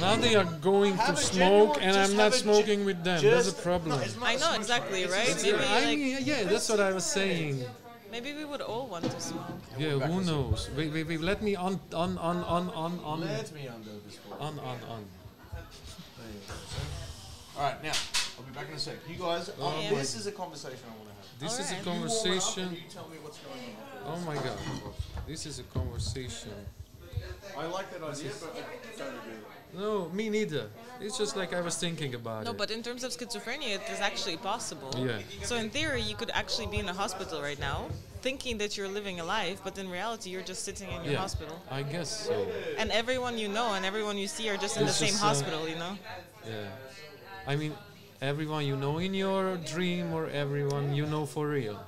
Now they are going to Have a smoke, genuine- and I'm not a ge- smoking with them. That's a problem. no, I know exactly, it's- right? Maybe I like mean, yeah, that's what I was saying. maybe we would all want to smoke. Yeah, who knows? Wait, wait, wait. Let me on, on, on, on, on, on, Let me undo this on, on, on. There you go. All right, now I'll be back in a sec. You guys, um, yeah. this is a conversation I want to have. This is a Alright. You warm up conversation. and you tell me what's going on. Oh my god. This is a conversation. I like that idea, but I don't agree. No, me neither. It's just like I was thinking about No, it. No, but in terms of schizophrenia, it is actually possible. Yeah. So in theory, you could actually be in a hospital right now, thinking that you're living a life, but in reality, you're just sitting in your yeah, hospital. I guess so. And everyone you know and everyone you see are just in the It's same uh, hospital, you know? Yeah. I mean, everyone you know in your dream or everyone you know for real.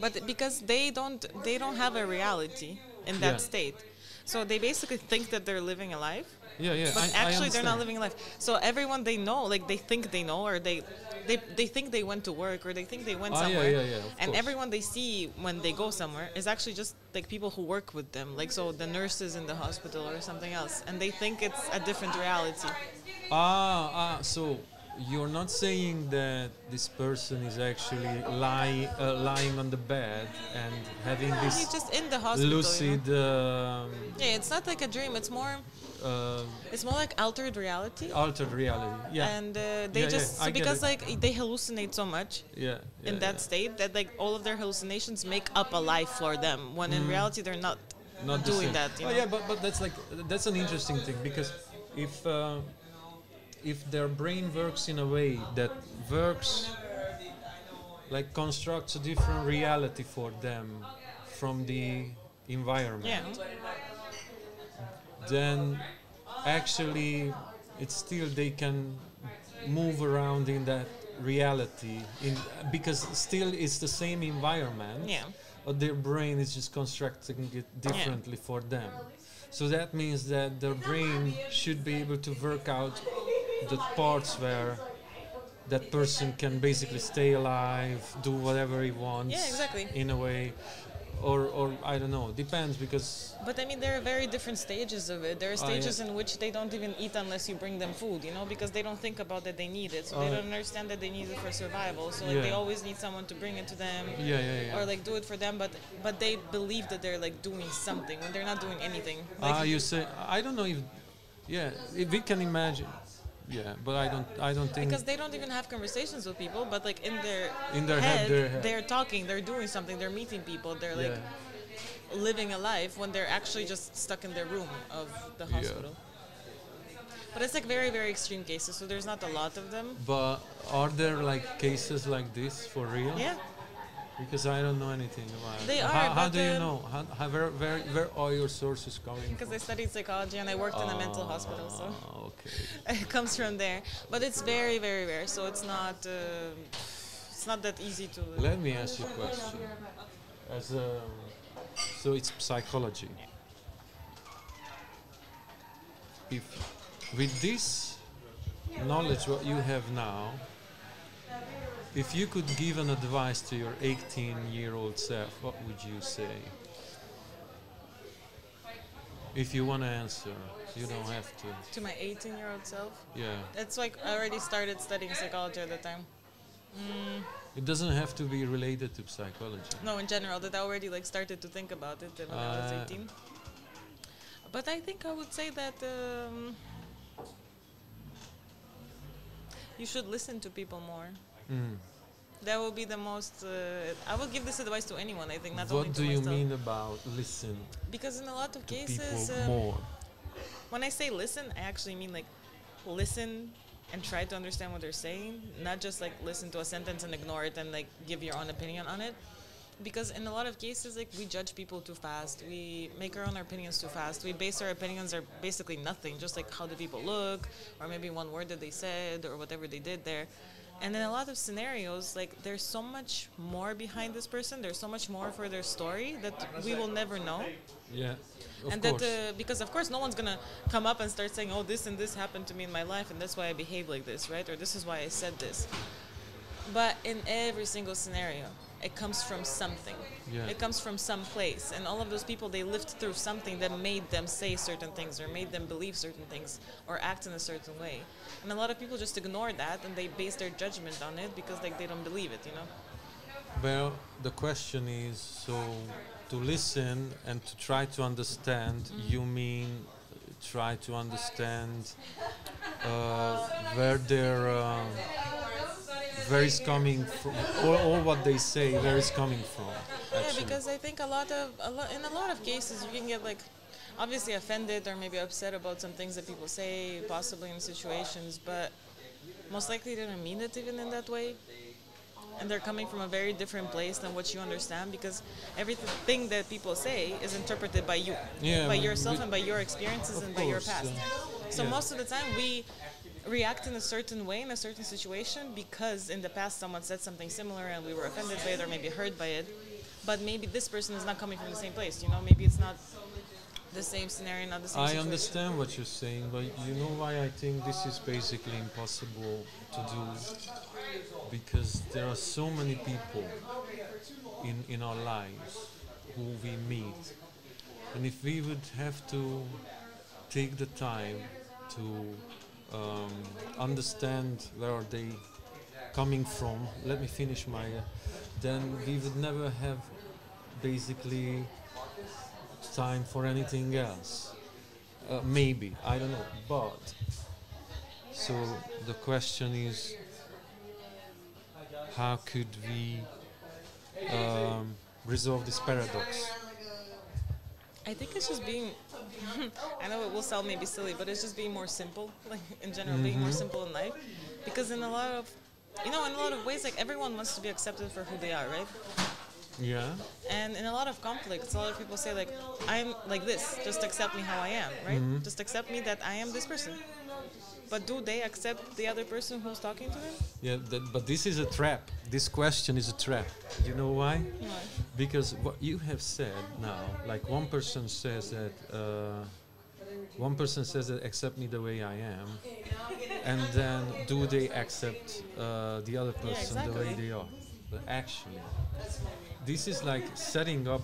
But because they don't they don't have a reality in that Yeah. state. So they basically think that they're living a life, Yeah, yeah. but I, I actually they're not living a life. So everyone they know, like they think they know, or they they, they think they went to work, or they think they went Ah, yeah, somewhere. yeah, yeah, of and course. everyone they see when they go somewhere is actually just like people who work with them, like so the nurses in the hospital or something else, and they think it's a different reality. Ah, ah, so you're not saying that this person is actually lie, uh, lying on the bed and having He's this just in the hospital. you know? lucid um, Yeah, it's not like a dream. It's more uh, it's more like altered reality. altered reality. Yeah, And uh, they Yeah, yeah, just I so because like they hallucinate so much yeah, yeah. in that yeah. state that like all of their hallucinations make up a life for them when in reality they're not Mm. not doing that. You oh know? yeah, but but that's like that's an interesting thing because if uh, if their brain works in a way that works like constructs a different reality for them from the environment, yeah. then actually it's still they can move around in that reality in because still it's the same environment Yeah. but their brain is just constructing it differently for them so that means that their brain should be able to work out the parts where that person can basically stay alive do whatever he wants Yeah, exactly. in a way or or I don't know depends because But I mean, there are very different stages of it. There are Oh, yeah. stages in which they don't even eat unless you bring them food, you know, because they don't think about that they need it. So Oh, they don't understand that they need it for survival. So like they always need someone to bring it to them. yeah yeah yeah Or like do it for them, but but they believe that they're like doing something when they're not doing anything. Like Ah, you say I don't know if, yeah, if we can imagine, yeah, but I don't, I don't think. because they don't even have conversations with people, but like in their In their head, head, their head. they're talking, they're doing something, they're meeting people, they're like yeah. living a life when they're actually just stuck in their room of the Yeah. hospital. But it's like very, very extreme cases, so there's not a lot of them. But are there like cases like this for real? Yeah, Because I don't know anything about it. They How, are, how but do you know? How, how, where, where, where are your sources coming because I studied psychology and I worked in a mental hospital, so Ah, okay. it comes from there. But it's very, very rare, so it's not. Uh, it's not that easy to. Let me ask you a question. As a, so it's psychology. If with this knowledge what you have now, if you could give an advice to your 18-year-old self, what would you say? If you want to answer, you don't have to. To my 18-year-old self, Yeah. it's like I already started studying psychology at the time. It doesn't have to be related to psychology. No, in general, that I already like started to think about it when I was Ah. 18. But I think I would say that um, you should listen to people more. Mm. That would be the most. Uh, I would give this advice to anyone. I think not only What do you mean about listen Because in a lot of cases, um, more? when I say listen, I actually mean like listen and try to understand what they're saying, not just like listen to a sentence and ignore it and like give your own opinion on it. Because in a lot of cases, like we judge people too fast, we make our own opinions too fast. We base our opinions are basically nothing, just like how do people look, or maybe one word that they said, or whatever they did there. And in a lot of scenarios, like there's so much more behind this person. There's so much more for their story that we will never know Yeah, of and course. that uh, because of course no one's gonna come up and start saying oh this and this happened to me in my life and that's why i behave like this right or this is why i said this but in every single scenario it comes from something. Yeah. It comes from some place, and all of those people they lived through something that made them say certain things, or made them believe certain things, or act in a certain way. And a lot of people just ignore that, and they base their judgment on it because like they don't believe it, you know. Well, the question is so to listen and to try to understand, Mm-hmm. you mean try to understand uh, where their uh, where is coming from, or, or what they say, where is coming from. Yeah, because I think a lot of a lot in a lot of cases you can get like obviously offended or maybe upset about some things that people say, possibly in situations, but most likely they don't mean it even in that way. And they're coming from a very different place than what you understand because everything that people say is interpreted by you, Yeah, by yourself and by your experiences and by your past. uh, So yeah. most of the time we react in a certain way in a certain situation because in the past someone said something similar and we were offended by it or maybe hurt by it. But maybe this person is not coming from the same place, you know, maybe it's not the same scenario, not the same I situation. understand what you're saying, but you know why I think this is basically impossible to do? Because there are so many people in, in our lives who we meet. And if we would have to take the time to um, understand where are they coming from, let me finish my, uh, then we would never have basically time for anything else. Uh, maybe, I don't know. But, so the question is how could we um, resolve this paradox? I think it's just being. I know it will sound maybe silly, but it's just being more simple, like in general, being more mm-hmm. simple in life. Because in a lot of, you know, in a lot of ways, like everyone wants to be accepted for who they are, right? Yeah, And in a lot of conflicts, a lot of people say like, "I'm like this. Just accept me how I am, right? Mm-hmm. Just accept me that I am this person." But do they accept the other person who's talking to them? yeah. That, but this is a trap. This question is a trap. You know why? No. Because what you have said now, like one person says that, uh, one person says that accept me the way I am, and then do they accept uh, the other Yeah, person the way they are? But actually, this is like setting up.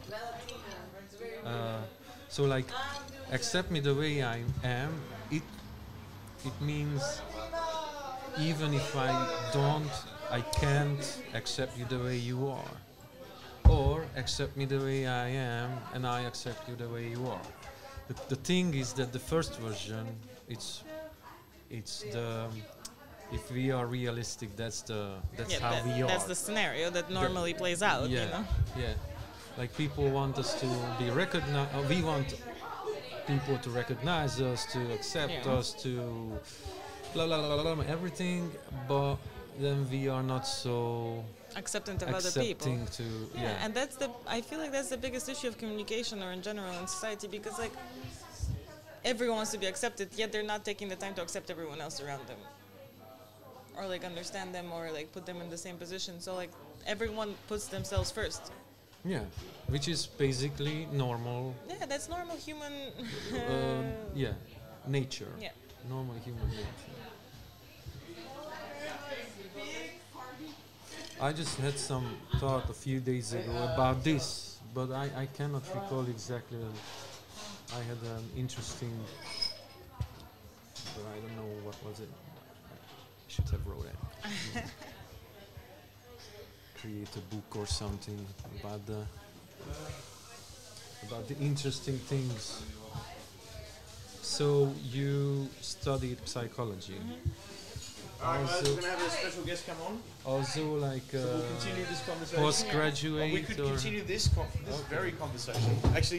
Uh, so like, accept me the way I am. It it means even if I don't, I can't accept you the way you are or accept me the way I am and I accept you the way you are. The, the thing is that the first version, it's it's the if we are realistic, that's the that's Yeah, how that- we are. that's the scenario that normally plays out. yeah, You know. yeah. Like people want us to be recognized. Uh, we want people to recognize us, to accept Yeah. us, to blah blah blah, blah everything. But then we are not so Acceptant of other people. accepting to Yeah, yeah. and that's the I feel like that's the biggest issue of communication or in general in society because like everyone wants to be accepted, yet they're not taking the time to accept everyone else around them. Or like understand them or like put them in the same position. So like everyone puts themselves first. Yeah, which is basically normal. Yeah, that's normal human um, yeah, nature. Yeah. Normal human nature. I just had some thought a few days ago about this, but I, I cannot recall exactly. I had an interesting, but I don't know what was it. I should have wrote it. Create a book or something about the about the interesting things. So you studied psychology. Mm-hmm. Alright, guys, we're gonna have a special guest come on. Also, like So we'll uh, continue this conversation. postgraduate Or we could continue this con- this very conversation. Actually,